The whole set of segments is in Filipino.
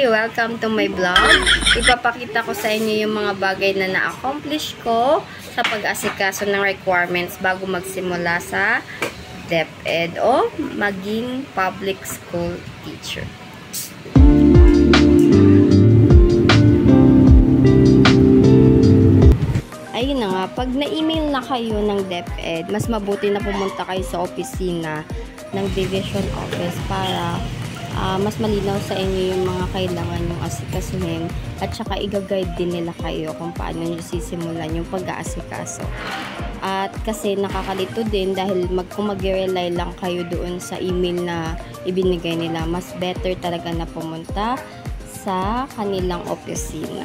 Welcome to my vlog. Ipapakita ko sa inyo yung mga bagay na na-accomplish ko sa pag-asikaso ng requirements bago magsimula sa DepEd o maging public school teacher. Ayun na nga, pag na-email na kayo ng DepEd, mas mabuti na pumunta kayo sa opisina ng division office para uh, mas malinaw sa inyo yung mga kailangan yung asikasuhin at saka i-guide din nila kayo kung paano nyo sisimulan yung pag-aasikaso. At kasi nakakalito din dahil mag, kung mag-rely lang kayo doon sa email na ibinigay nila, mas better talaga na pumunta sa kanilang opisina.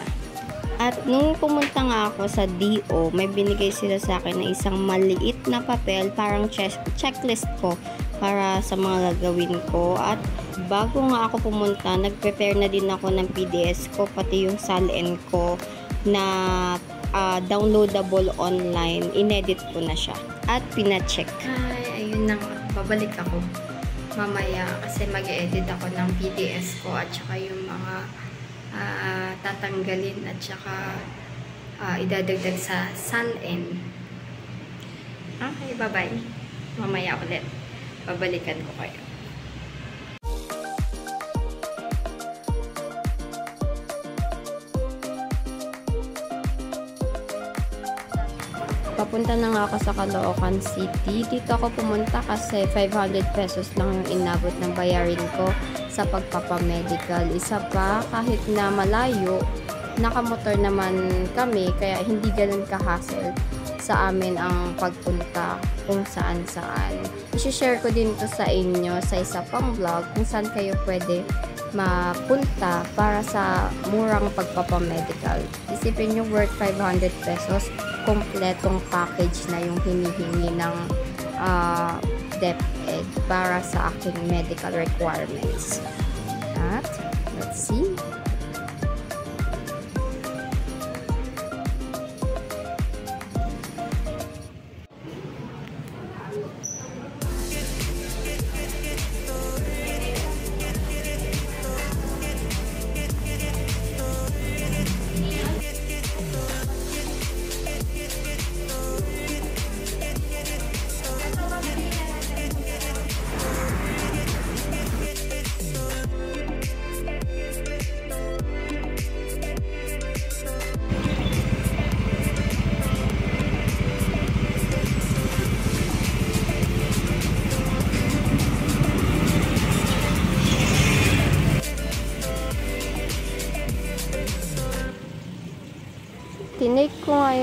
At nung pumunta nga ako sa DO, may binigay sila sa akin na isang maliit na papel, parang check checklist ko para sa mga gagawin ko. At bago nga ako pumunta, nag-prepare na din ako ng PDS ko, pati yung SALN ko na uh, downloadable online. Inedit ko na siya. At pina-check. Ay, ayun na Babalik ako mamaya kasi mag-edit ako ng PDS ko at saka yung mga uh, tatanggalin at saka uh, idadagdag sa SALN. Okay, bye-bye. Mamaya ulit. Babalikan ko kayo. Papunta na nga ako sa Caloocan City. Dito ako pumunta kasi 500 pesos lang yung inabot ng bayarin ko sa pagpapamedical. Isa pa, kahit na malayo, nakamotor naman kami, kaya hindi ganun ka-hassle sa amin ang pagpunta kung saan saan. I-share ko din to sa inyo sa isa pang vlog kung saan kayo pwede mapunta para sa murang pagpapamedical. Isipin nyo worth 500 pesos kompletong package na yung hinihingi ng uh, DepEd para sa aking medical requirements. At, let's see.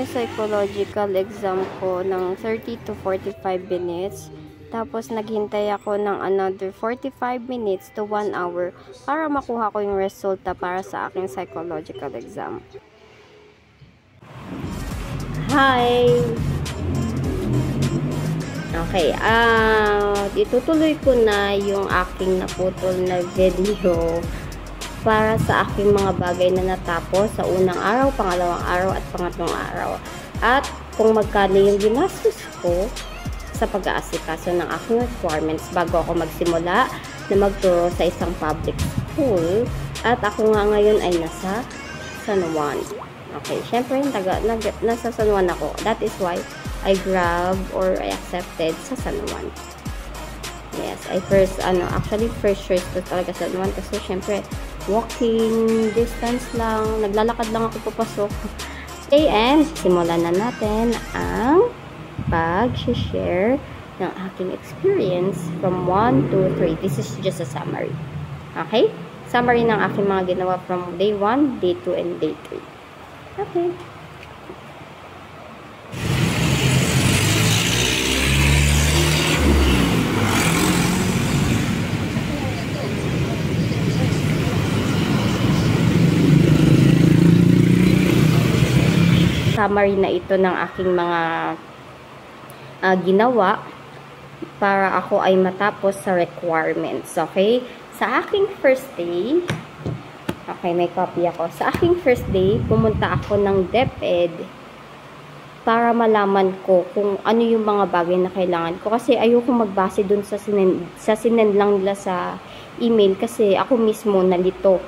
Yung psychological exam ko ng 30 to 45 minutes. Tapos, naghintay ako ng another 45 minutes to 1 hour para makuha ko yung resulta para sa aking psychological exam. Hi! Okay, ah, uh, itutuloy ko na yung aking naputol na video para sa aking mga bagay na natapos sa unang araw, pangalawang araw at pangatlong araw. At kung magkano yung ginastos ko sa pag-aasikaso ng aking requirements bago ako magsimula na magturo sa isang public school. At ako nga ngayon ay nasa San Juan. Okay, syempre, taga, nag, nasa San Juan ako. That is why I grab or I accepted sa San Juan. Yes, I first, ano, actually first choice ko talaga San Juan kasi syempre, walking distance lang. Naglalakad lang ako papasok. Okay, and simulan na natin ang pag-share ng aking experience from 1 to 3. This is just a summary. Okay? Summary ng aking mga ginawa from day 1, day 2, and day 3. Okay. Summary na ito ng aking mga uh, ginawa para ako ay matapos sa requirements. Okay? Sa aking first day, okay, may copy ako. Sa aking first day, pumunta ako ng DepEd para malaman ko kung ano yung mga bagay na kailangan ko. Kasi ayoko magbase dun sa sinend, sa sinend lang nila sa email kasi ako mismo nalito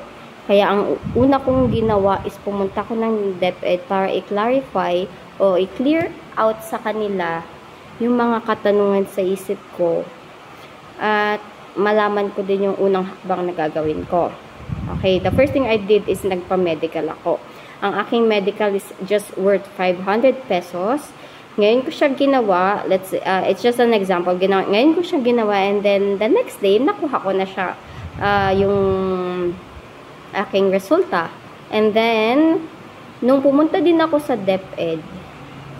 Kaya ang una kong ginawa is pumunta ko ng DepEd para i-clarify o i-clear out sa kanila yung mga katanungan sa isip ko at malaman ko din yung unang hakbang na gagawin ko. Okay, the first thing I did is nagpa-medical ako. Ang aking medical is just worth 500 pesos. Ngayon ko siya ginawa, let's uh, it's just an example. Ginawa, ngayon ko siya ginawa and then the next day nakuha ko na siya uh, yung aking resulta. And then, nung pumunta din ako sa DepEd,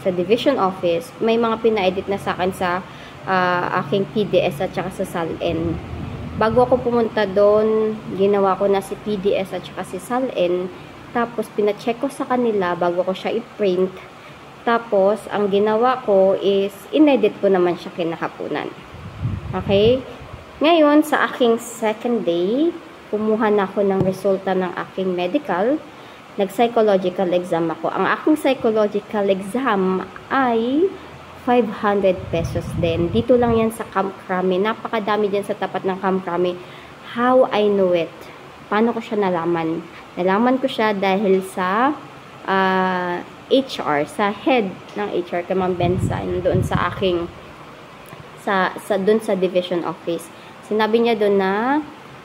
sa division office, may mga pina-edit na sa akin sa uh, aking PDS at saka sa SALN. Bago ako pumunta doon, ginawa ko na si PDS at saka si SALN. Tapos, pina-check ko sa kanila bago ko siya i-print. Tapos, ang ginawa ko is, inedit ko naman siya kinahapunan. Okay? Ngayon, sa aking second day, kumuha na ako ng resulta ng aking medical. Nag-psychological exam ako. Ang aking psychological exam ay 500 pesos din. Dito lang yan sa Camp Crame. Napakadami dyan sa tapat ng Camp Crame. How I know it? Paano ko siya nalaman? Nalaman ko siya dahil sa uh, ah, HR, sa head ng HR, Kamang Bensa, doon sa aking sa, sa doon sa division office. Sinabi niya doon na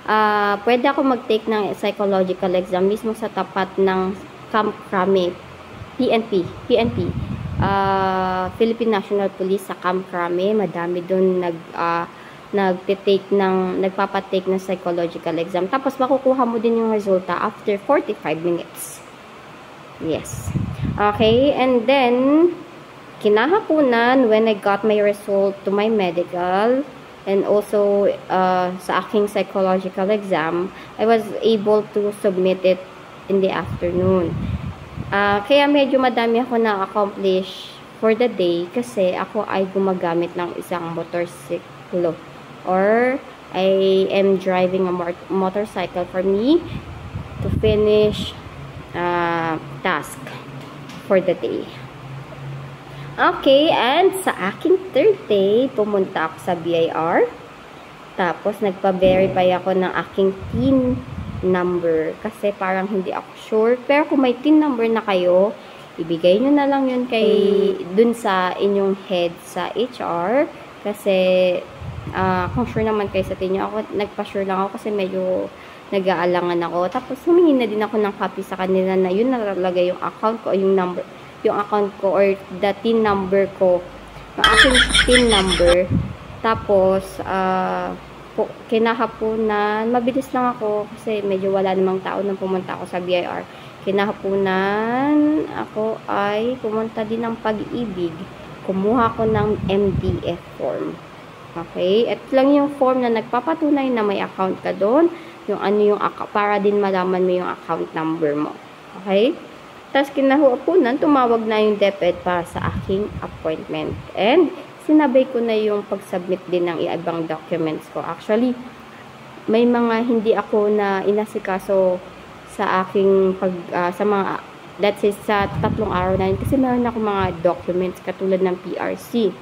uh, pwede ako mag-take ng psychological exam mismo sa tapat ng Camp Crame, PNP, PNP, uh, ah, Philippine National Police sa Camp Crame. Madami doon nag, uh, nagte-take ng, nagpapatake ng psychological exam. Tapos, makukuha mo din yung resulta after 45 minutes. Yes. Okay, and then, kinahapunan, when I got my result to my medical, and also uh, sa aking psychological exam, I was able to submit it in the afternoon. Uh, kaya medyo madami ako na-accomplish for the day kasi ako ay gumagamit ng isang motorsiklo or I am driving a motorcycle for me to finish uh, task for the day. Okay, and sa aking third day, pumunta ako sa BIR. Tapos, nagpa-verify ako ng aking TIN number. Kasi parang hindi ako sure. Pero kung may TIN number na kayo, ibigay nyo na lang yun kay, dun sa inyong head sa HR. Kasi, uh, kung sure naman kayo sa TIN nyo, ako, nagpa-sure lang ako kasi medyo nag-aalangan ako. Tapos, humingi na din ako ng copy sa kanila na yun na talaga yung account ko, yung number, yung account ko or the TIN number ko. Yung aking TIN number. Tapos, uh, kinahaponan, mabilis lang ako kasi medyo wala namang tao nang pumunta ako sa BIR. Kinahaponan, ako ay pumunta din ng pag-ibig. Kumuha ko ng MDF form. Okay? At lang yung form na nagpapatunay na may account ka doon. Yung ano yung, para din malaman mo yung account number mo. Okay? Tapos kinahuapunan, tumawag na yung DepEd para sa aking appointment. And sinabay ko na yung pag-submit din ng ibang documents ko. Actually, may mga hindi ako na inasikaso sa aking pag uh, sa mga let's say sa tatlong araw na yun kasi meron ako mga documents katulad ng PRC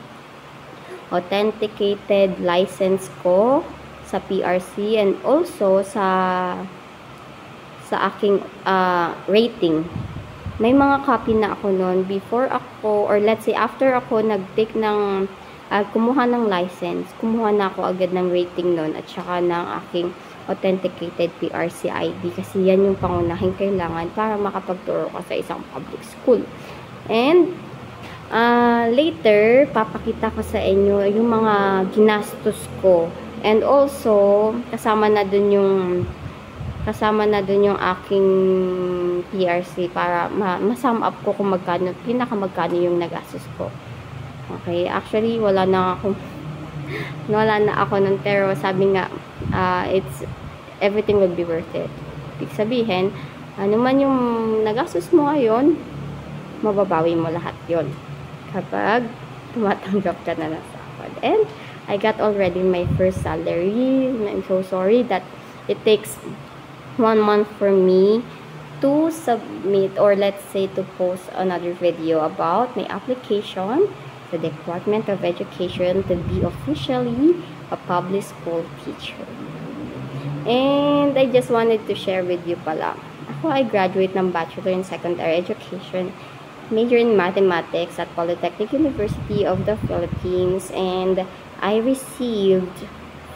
authenticated license ko sa PRC and also sa sa aking uh, rating may mga copy na ako noon before ako or let's say after ako nag-take ng uh, kumuha ng license, kumuha na ako agad ng rating noon at saka ng aking authenticated PRC ID kasi yan yung pangunahing kailangan para makapagturo ka sa isang public school. And uh, later, papakita ko sa inyo yung mga ginastos ko. And also, kasama na dun yung kasama na dun yung aking PRC para ma masum up ko kung magkano, pinaka magkano yung nagastos ko. Okay, actually wala na ako wala na ako nun pero sabi nga uh, it's everything will be worth it. Ibig sabihin, ano man yung nagastos mo ngayon, mababawi mo lahat yon kapag tumatanggap ka na ng sahod. And I got already my first salary. I'm so sorry that it takes one month for me to submit or let's say to post another video about my application to the Department of Education to be officially a public school teacher. And I just wanted to share with you pala. Ako ay graduate ng Bachelor in Secondary Education. Major in Mathematics at Polytechnic University of the Philippines. And I received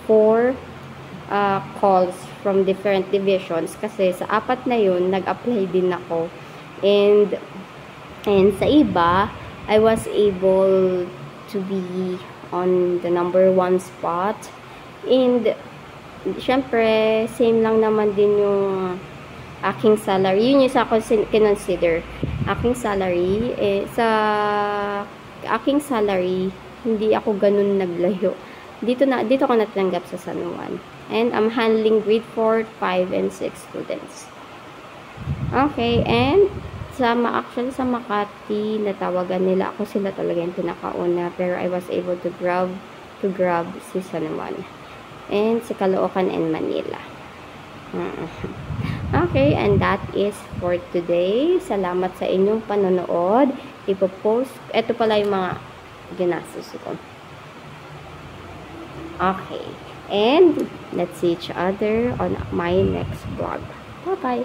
four uh, calls from different divisions kasi sa apat na yun, nag-apply din ako. And, and sa iba, I was able to be on the number one spot. And syempre, same lang naman din yung aking salary. Yun yung sa ako kinonsider. Aking salary, eh, sa aking salary, hindi ako ganun naglayo. Dito na dito ko natanggap sa San Juan. And I'm handling grade 4, 5, and 6 students. Okay, and sa actually sa Makati, natawagan nila ako sila talaga yung pinakauna pero I was able to grab to grab si San Juan and sa Caloocan and Manila. Okay, and that is for today. Salamat sa inyong panonood. Ipo-post. Ito pala yung mga ginastos ko. Okay. And let's see each other on my next vlog. Bye-bye.